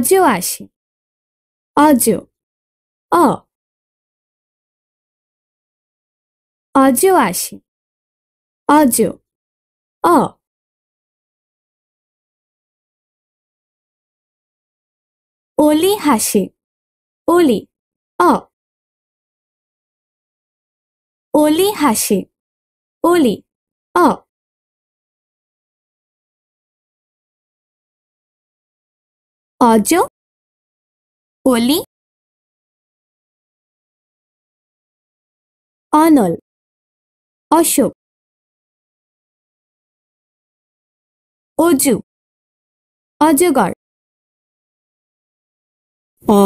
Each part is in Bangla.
অজ আসে। অজ অ। অজ আসে। অজ অ। ওলি হাসে। ওলি অ। ওলি হাসে। ওলি অ। অজ অলি অনল অশোক অজু অজগর অ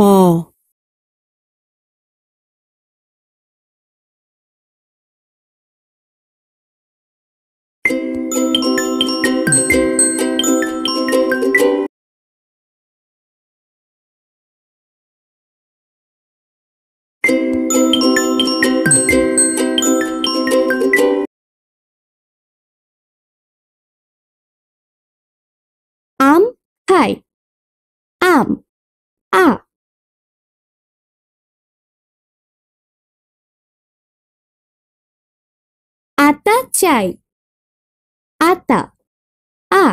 অ আম খাই আম আ আতা চাই। আতা আ।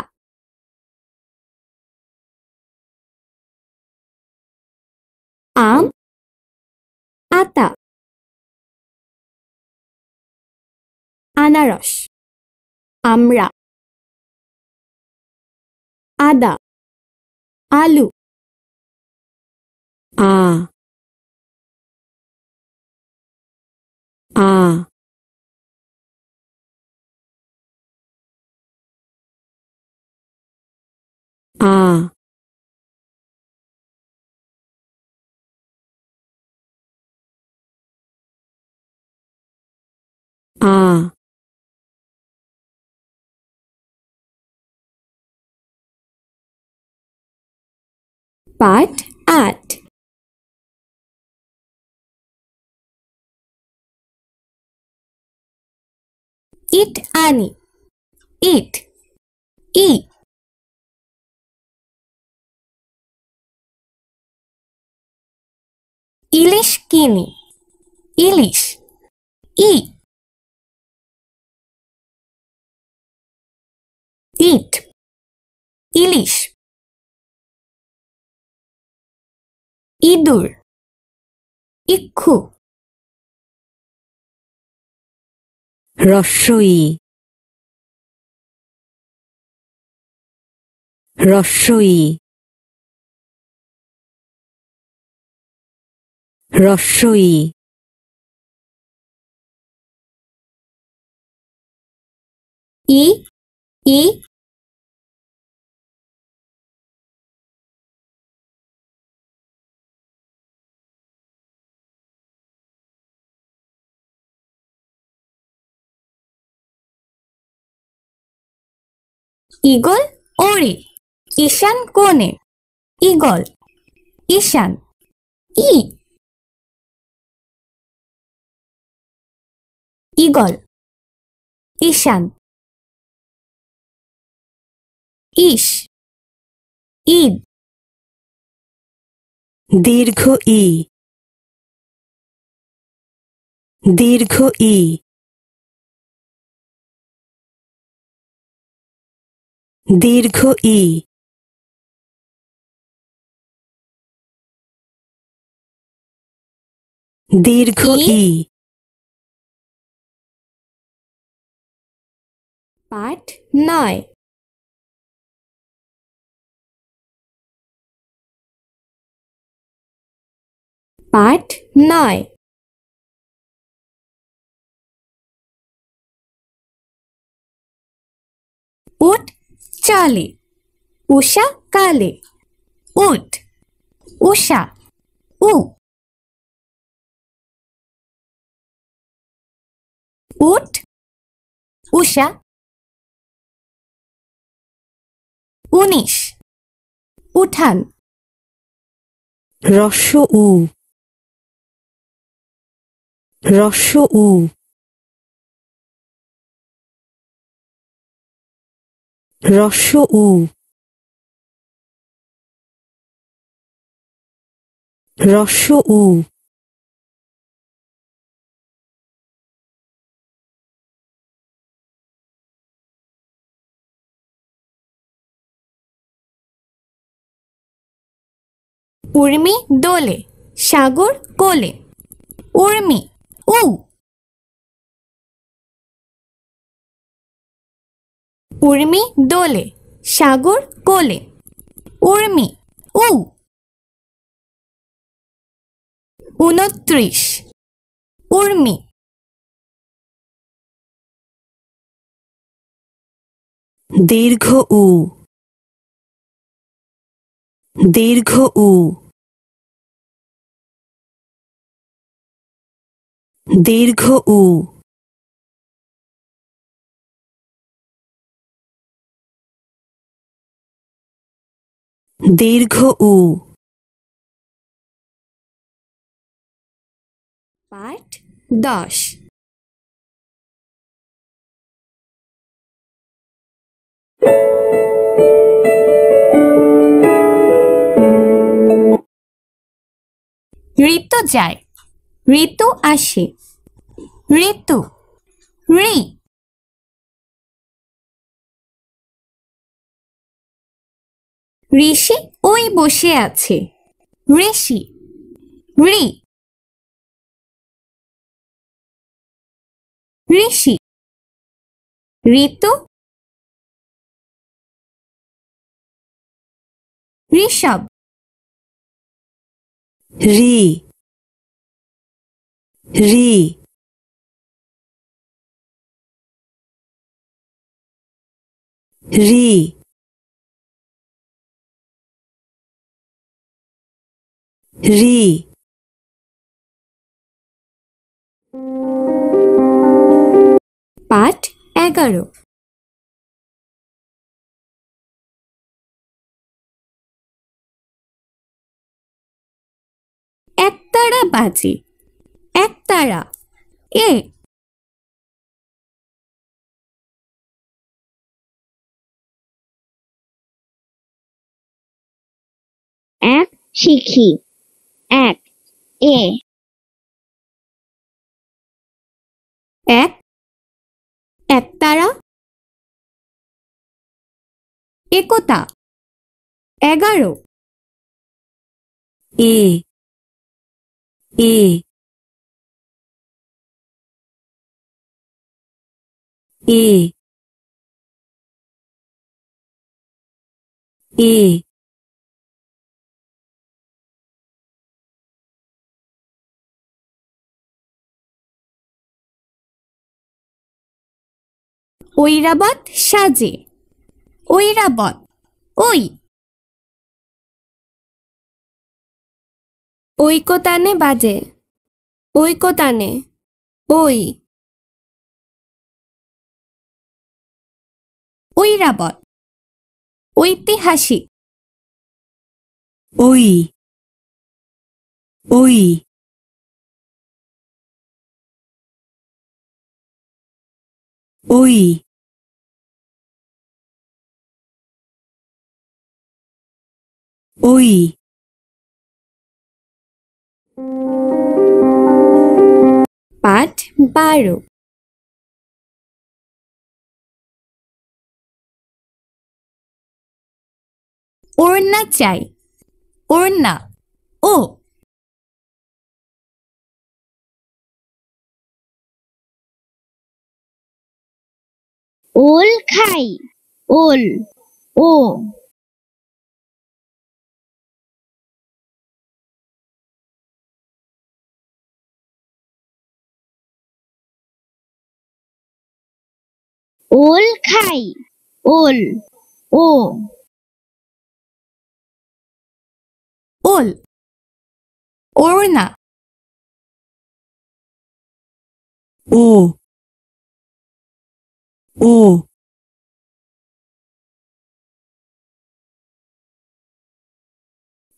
আম আতা। আনারস আমরা। আদা আলু। আ আ। Ah Ah But at. It Annie It Eat. ইলিশ কিনি। ইলিশ। ই। ইট। ইলিশ। ইঁদুর। ইক্ষু। রস্বই রস্বই রস্বই ই ই। ইগল ওড়ে ঈশান কোণে। ইগল ঈশান ই। ইগল ঈশান ইস ঈদ দীর্ঘ ই দীর্ঘ ই দীর্ঘ ই দীর্ঘ ই? পাঠ নয় পাঠ নয় উঠ চালে উষা কালে উঠ উষা উ উঠ উষা উনিশ। উঠান। রস্য উ। রস্য উ। রস্য উ। রস্য উ। উর্মি দোলে, সাগর কোলে। উর্মি, উ। উর্মি দোলে, সাগর কোলে। উর্মি, উ। উনত্রিশ। উর্মি। দীর্ঘ উ। দীর্ঘ উ। দীর্ঘ উ। দীর্ঘ উ। পাঠ দশ। ঋতু যায়। ঋতু আসে। ঋতু। ঋ ঋষি ওই বসে আছে। ঋষি। ঋ ঋষি। ঋতু। ঋষভ। রি। রি। রি। রি। পাঠ এগারো। একতারা বাজে। একতারা এ এক শিখি এক এ। এক একতারা একতা এগারো। এ এ। এ এ ঐরাবত সাজে। ঐরাবত ওই ঐকতানে বাজে। ঐকতানে ওই ঐরাবত ঐতিহাসিক। ওই ওই ওই ওই পাঠ বারো। ওড়না চাই ওড়না ও। ওল খাই ওল ও। ওল খাই ওল ও। ওল ওড়না ও ও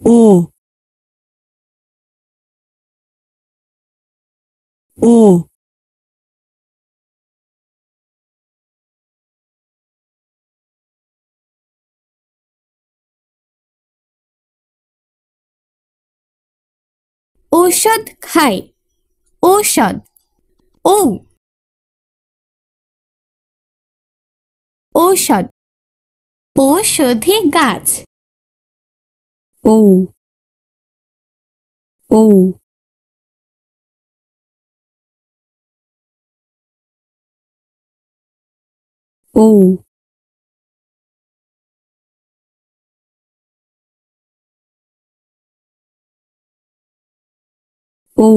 ও ও ঔষধ খাই। ঔষধ। ঔ। ঔষধ। ঔষধি গাছ। ও ও ও ও